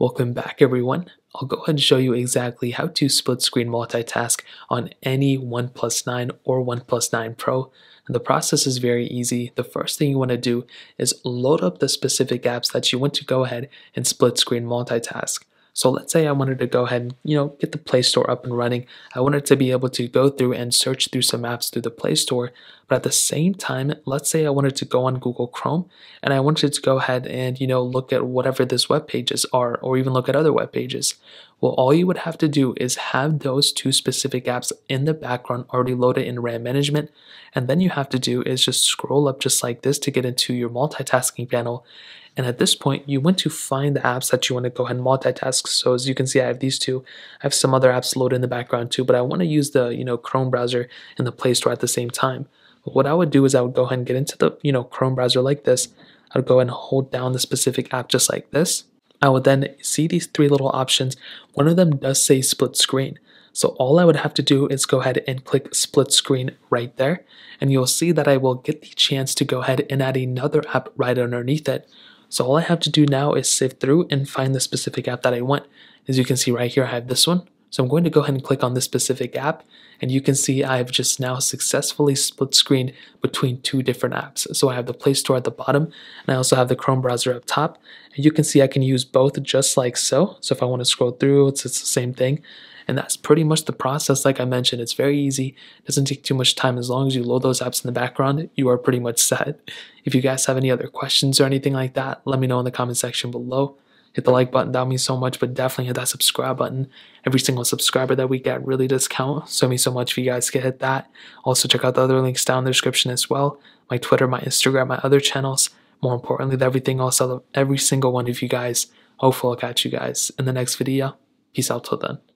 Welcome back everyone. I'll go ahead and show you exactly how to split screen multitask on any OnePlus 9 or OnePlus 9 Pro. And the process is very easy. The first thing you want to do is load up the specific apps that you want to go ahead and split screen multitask. So let's say I wanted to go ahead and, you know, get the Play Store up and running. I wanted to be able to go through and search through some apps through the Play Store. But at the same time, let's say I wanted to go on Google Chrome and I wanted to go ahead and, you know, look at whatever this web pages are or even look at other web pages. Well, all you would have to do is have those two specific apps in the background already loaded in RAM management. And then you have to do is just scroll up just like this to get into your multitasking panel. And at this point, you want to find the apps that you want to go ahead and multitask. So as you can see, I have these two. I have some other apps loaded in the background too, but I want to use the, you know, Chrome browser and the Play Store at the same time. What I would do is I would go ahead and get into the, you know, Chrome browser like this. I would go ahead and hold down the specific app just like this. I would then see these three little options. One of them does say split screen. So all I would have to do is go ahead and click split screen right there. And you'll see that I will get the chance to go ahead and add another app right underneath it. So all I have to do now is sift through and find the specific app that I want. As you can see right here, I have this one. So I'm going to go ahead and click on this specific app and you can see I've just now successfully split screen between two different apps. So I have the Play Store at the bottom and I also have the Chrome browser up top. And you can see I can use both just like so. So if I want to scroll through, it's, it's the same thing. And that's pretty much the process. Like I mentioned, it's very easy. Doesn't take too much time. As long as you load those apps in the background, you are pretty much set. If you guys have any other questions or anything like that, let me know in the comment section below. Hit the like button, that means so much, but definitely hit that subscribe button. Every single subscriber that we get really does count. So it means so much if you guys can hit that. Also check out the other links down in the description as well. My Twitter, my Instagram, my other channels. More importantly, everything else, I love every single one of you guys. Hopefully I'll catch you guys in the next video. Peace out till then.